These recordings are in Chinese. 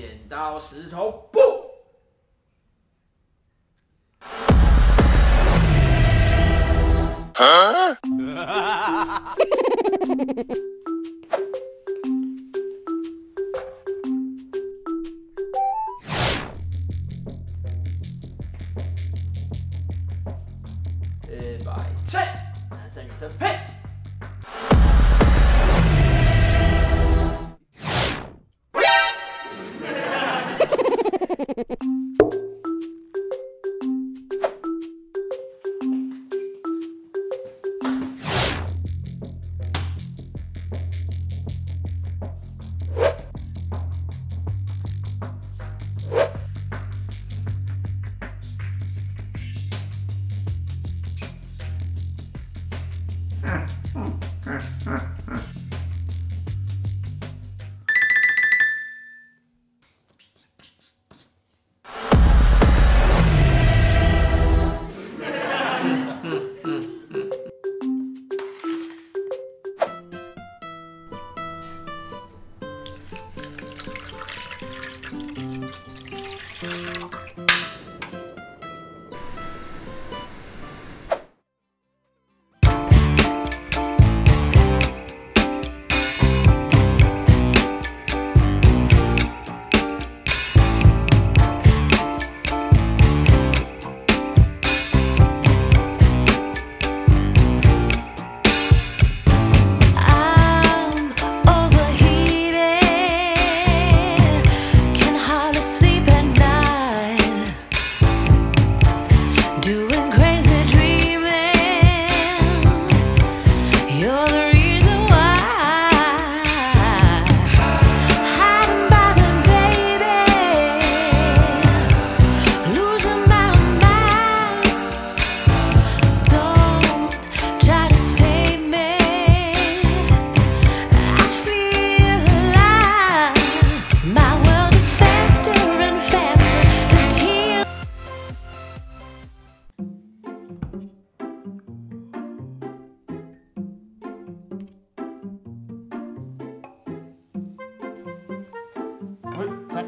剪刀石头布，黑白切，男生女生配。Ha, ha, ha.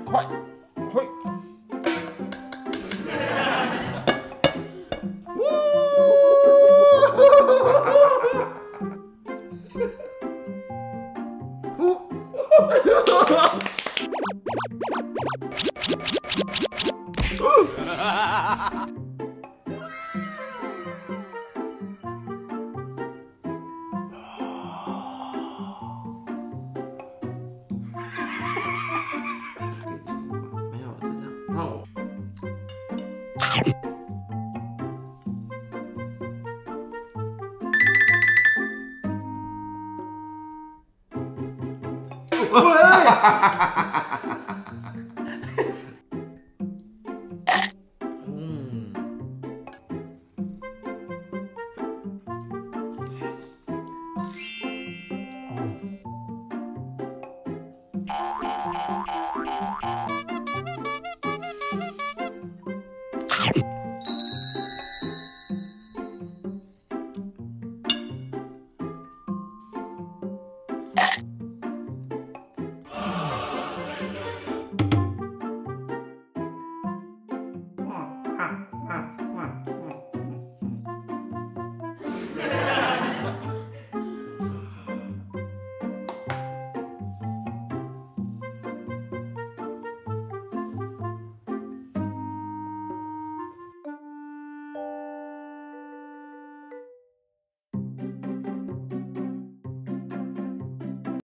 快，快！呜！呜！哈哈哈哈！ 음. 어.